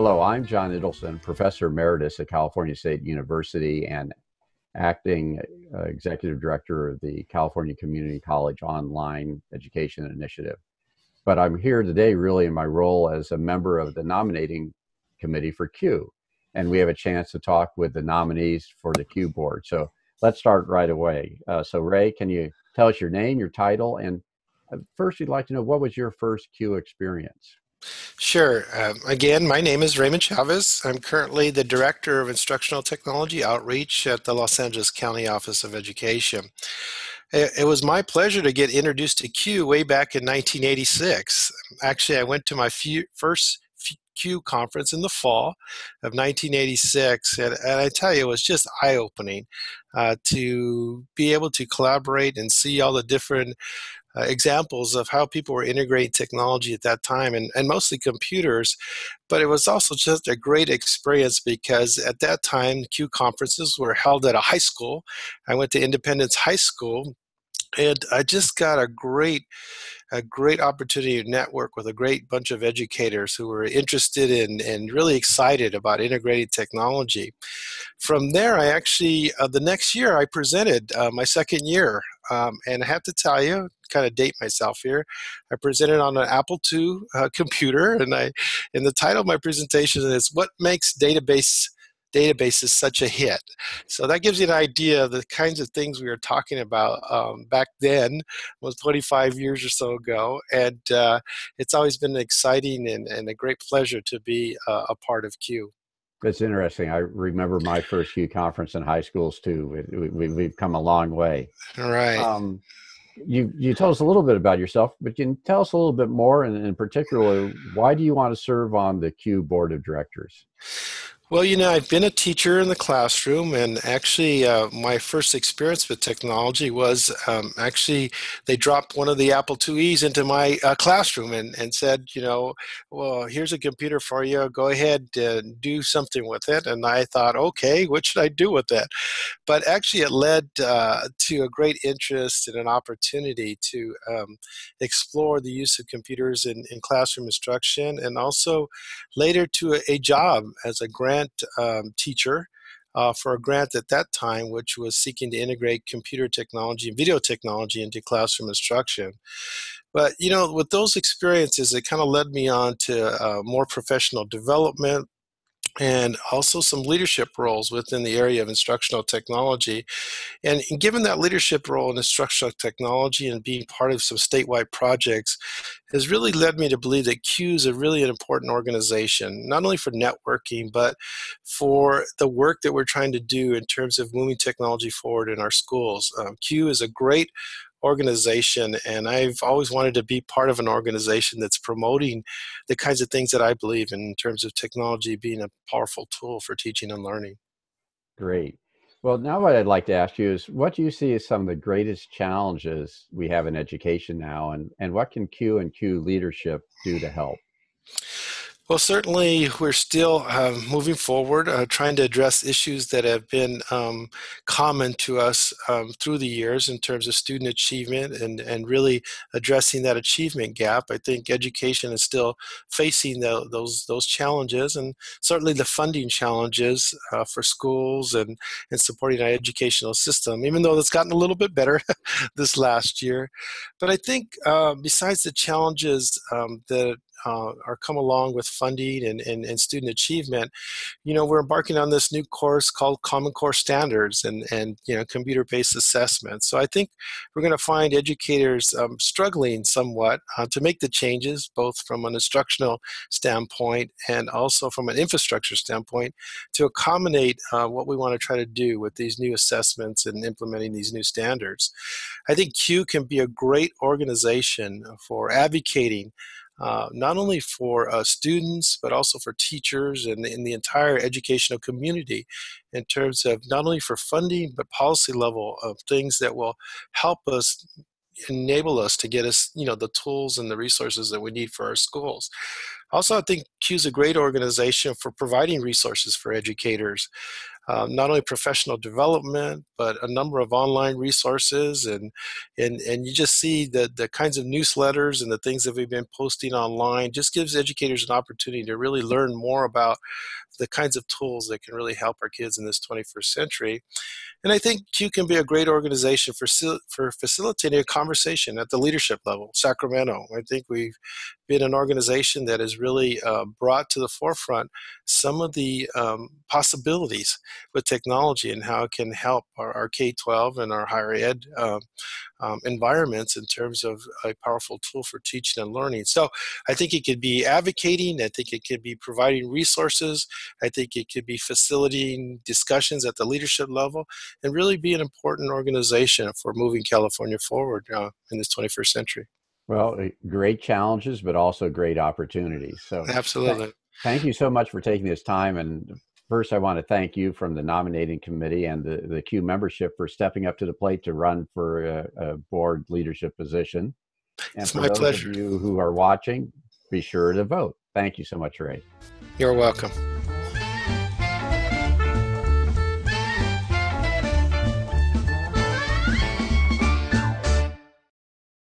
Hello, I'm John Idelson, Professor Emeritus at California State University and acting uh, Executive Director of the California Community College Online Education Initiative. But I'm here today really in my role as a member of the nominating committee for CUE. And we have a chance to talk with the nominees for the CUE board. So let's start right away. Uh, so, Ray, can you tell us your name, your title, and uh, first, we'd like to know what was your first CUE experience? Sure. Um, again, my name is Raymond Chavez. I'm currently the Director of Instructional Technology Outreach at the Los Angeles County Office of Education. It, it was my pleasure to get introduced to CUE way back in 1986. Actually, I went to my few, first CUE conference in the fall of 1986, and, and I tell you, it was just eye opening uh, to be able to collaborate and see all the different uh, examples of how people were integrating technology at that time and, and mostly computers. But it was also just a great experience because at that time, CUE conferences were held at a high school. I went to Independence High School and I just got a great a great opportunity to network with a great bunch of educators who were interested in and really excited about integrated technology. From there, I actually, uh, the next year, I presented uh, my second year. Um, and I have to tell you, kind of date myself here, I presented on an Apple II uh, computer, and I, and the title of my presentation is "What Makes Database database is such a hit. So that gives you an idea of the kinds of things we were talking about um, back then, was 25 years or so ago. And uh, it's always been exciting and, and, a great pleasure to be uh, a part of CUE. It's interesting. I remember my first CUE conference in high schools too. We, we, have come a long way. All right. Um, you you tell us a little bit about yourself, but can you tell us a little bit more, and in particular, why do you want to serve on the CUE board of directors? Well, you know, I've been a teacher in the classroom, and actually, uh, my first experience with technology was um, actually they dropped one of the Apple IIe's into my uh, classroom and, and said, you know, well, here's a computer for you. Go ahead and do something with it. And I thought, okay, what should I do with it? But actually, it led uh, to a great interest and an opportunity to um, explore the use of computers in, in classroom instruction, and also later to a, a job as a grant grant um, teacher uh, for a grant at that time, which was seeking to integrate computer technology and video technology into classroom instruction. But you know, with those experiences, it kind of led me on to uh, more professional development, and also some leadership roles within the area of instructional technology. And, given that leadership role in instructional technology and being part of some statewide projects has really led me to believe that CUE is a really an important organization, not only for networking, but for the work that we're trying to do in terms of moving technology forward in our schools. Um, CUE is a great organization and i've always wanted to be part of an organization that's promoting the kinds of things that i believe in, in terms of technology being a powerful tool for teaching and learning. Great. Well now what i'd like to ask you is what do you see as some of the greatest challenges we have in education now and, and what can CUE and CUE leadership do to help well, certainly, we're still uh, moving forward, uh, trying to address issues that have been um, common to us um, through the years in terms of student achievement and, and really addressing that achievement gap. I think education is still facing the, those those challenges, and certainly the funding challenges uh, for schools and, and supporting our educational system, even though it's gotten a little bit better this last year. But I think uh, besides the challenges um, that uh, are come along with funding and, and, and, student achievement, you know, we're embarking on this new course called Common Core Standards and, and you know, computer-based assessment. So I think we're going to find educators um, struggling somewhat uh, to make the changes, both from an instructional standpoint and also from an infrastructure standpoint, to accommodate uh, what we want to try to do with these new assessments and implementing these new standards. I think CUE can be a great organization for advocating uh, not only for uh, students but also for teachers and in the entire educational community in terms of not only for funding but policy level of things that will help us enable us to get us you know the tools and the resources that we need for our schools Also, I think CUE is a great organization for providing resources for educators. Uh, not only professional development, but a number of online resources, and and and you just see the the kinds of newsletters and the things that we've been posting online. Just gives educators an opportunity to really learn more about the kinds of tools that can really help our kids in this 21st century. And I think CUE can be a great organization for, for facilitating a conversation at the leadership level. Sacramento, I think we've been an organization that has really uh, brought to the forefront some of the um, possibilities with technology and how it can help our, our K 12 and our higher ed um, um, environments in terms of a powerful tool for teaching and learning. So I think it could be advocating, I think it could be providing resources, I think it could be facilitating discussions at the leadership level, and really be an important organization for moving California forward uh, in this 21st century. Well, eh, great challenges, but also great opportunities. So, absolutely. Thank you so much for taking this time. And first, I want to thank you from the nominating committee and the, the CUE membership for stepping up to the plate to run for a, a board leadership position. And it's for my those pleasure. of you who are watching, be sure to vote. Thank you so much, Ray. You're welcome.